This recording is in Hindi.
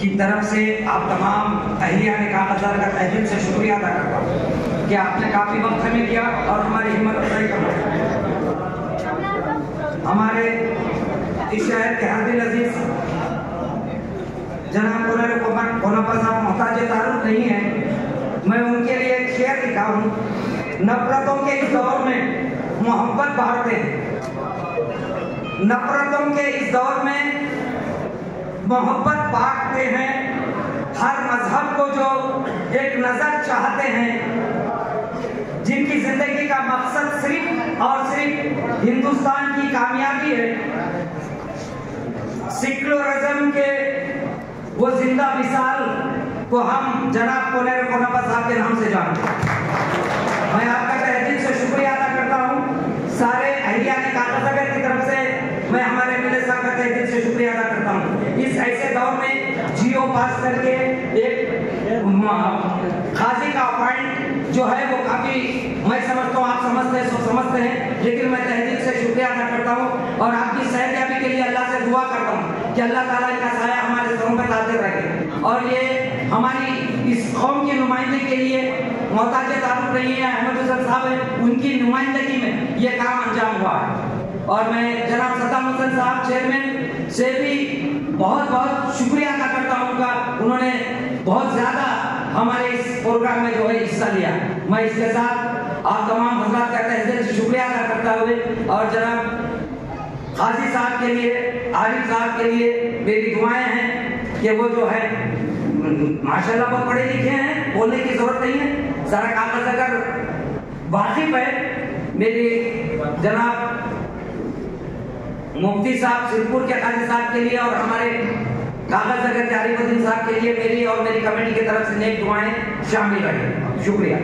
की तरफ़ से आप तमाम अहिया ने कहा का तह दिल से शुक्रिया अदा करता हूँ कि आपने काफ़ी वक्त हमें दिया और हमारी हिम्मत अफजाई करना हमारे इस शहर के हरदिल अज़ीज़ कोनापा साहब मोहताज तारुफ नहीं है। मैं उनके लिए एक शेयर लिखा हूँ। नफरतों के इस दौर में मोहब्बत बांटते हैं। नफरतों के इस दौर में मोहब्बत बांटते हैं। हर मज़हब को जो एक नज़र चाहते हैं, जिनकी ज़िंदगी का मकसद सिर्फ़ और सिर्फ़ हिंदुस्तान की कामयाबी है। सिक्युलरिज्म के वो ज़िंदा मिसाल को हम जनाब कोनेर कोनापा साहब के नाम से जानते हैं मैं आपका तहे दिल से शुक्रिया अदा करता हूँ सारे अहिया ने कागजगर की तरफ़ से मैं हमारे एमएलए साहब का तहे दिल से शुक्रिया अदा करता हूँ ऐसे दौर में जियो पास करके एक खाजी का पॉइंट जो है वो काफ़ी, मैं समझता हूँ, आप समझते हैं सो समझते हैं, लेकिन मैं तहे दिल से शुक्रिया अदा करता हूँ और आपकी सहजयाबी के लिए अल्लाह से दुआ करता हूँ कि अल्लाह ताला इनका साया हमारे सरों पर लाते रहे और ये हमारी इस कौम की नुमाइंदगी के लिए मोहताज तारुफ रही है, अहमद हुसैन साहब है, उनकी नुमाइंदगी में ये काम अंजाम हुआ है। और मैं जनाब सद्दाम हुसैन साहब चेयरमैन से भी बहुत बहुत शुक्रिया अदा करता हूँ उनका उन्होंने बहुत ज़्यादा हमारे इस प्रोग्राम में जो है हिस्सा लिया। मैं इसके साथ आप तमाम हजरात का तहे से शुक्रिया अदा करता हुए और जनाब खाजी साहब के लिए, आरिफ साहब के लिए मेरी दुआएँ हैं कि वो जो है, माशाल्लाह बहुत पढ़े लिखे हैं, बोलने की ज़रूरत नहीं है। सारा कागज़ अगर वाकिफ है, मेरी जनाब मुफ्ती साहब सिरपुर के खाली साहब के लिए और हमारे कागज़ अगर तारीफुद्दीन साहब के लिए मेरी और मेरी कमेटी की तरफ़ से नेक दुआएँ शामिल रहे शुक्रिया।